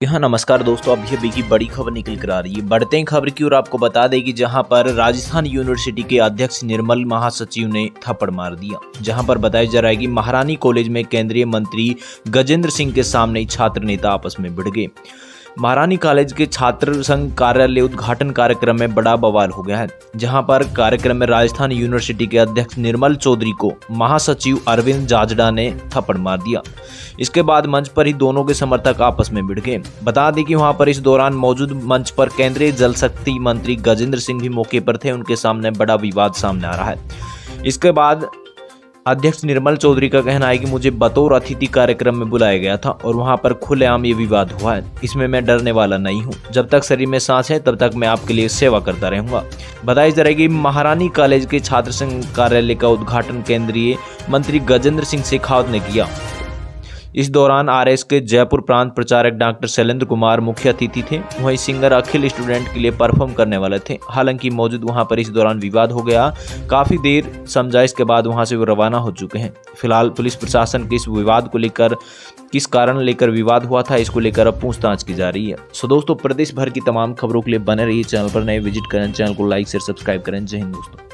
यहाँ नमस्कार दोस्तों अभी अभी की बड़ी खबर निकल कर आ रही है। बढ़ते हैं खबर की ओर, आपको बता दें कि जहाँ पर राजस्थान यूनिवर्सिटी के अध्यक्ष निर्मल महासचिव ने थप्पड़ मार दिया, जहाँ पर बताया जा रहा है कि महारानी कॉलेज में केंद्रीय मंत्री गजेंद्र सिंह के सामने छात्र नेता आपस में भिड़ गए। महारानी कॉलेज के छात्र संघ कार्यालय उद्घाटन कार्यक्रम में बड़ा बवाल हो गया है, जहाँ पर कार्यक्रम में राजस्थान यूनिवर्सिटी के अध्यक्ष निर्मल चौधरी को महासचिव अरविंद जाजडा ने थप्पड़ मार दिया। इसके बाद मंच पर ही दोनों के समर्थक आपस में भिड़ गए। बता दें कि वहाँ पर इस दौरान मौजूद मंच पर केंद्रीय जल शक्ति मंत्री गजेंद्र सिंह भी मौके पर थे। उनके सामने बड़ा विवाद सामने आ रहा है। इसके बाद अध्यक्ष निर्मल चौधरी का कहना है कि मुझे बतौर अतिथि कार्यक्रम में बुलाया गया था और वहाँ पर खुलेआम ये विवाद हुआ है। इसमें मैं डरने वाला नहीं हूँ। जब तक शरीर में सांस है, तब तक मैं आपके लिए सेवा करता रहूँगा। बताया जा रहा है महारानी कॉलेज के छात्र संघ कार्यालय का उद्घाटन केंद्रीय मंत्री गजेंद्र सिंह शेखावत ने किया। इस दौरान आरएस के जयपुर प्रांत प्रचारक डॉक्टर शैलेंद्र कुमार मुख्य अतिथि थे। वहीं सिंगर अखिल स्टूडेंट के लिए परफॉर्म करने वाले थे। हालाँकि मौजूद वहाँ पर इस दौरान विवाद हो गया। काफ़ी देर समझाइश के बाद वहाँ से वो रवाना हो चुके हैं। फ़िलहाल पुलिस प्रशासन के इस विवाद को लेकर, किस कारण लेकर विवाद हुआ था, इसको लेकर अब पूछताछ की जा रही है। सो दोस्तों, प्रदेश भर की तमाम खबरों के लिए बने रहिए चैनल पर। नए विज़िट करें, चैनल को लाइक, शेयर, सब्सक्राइब करें। जय हिंद दोस्तों।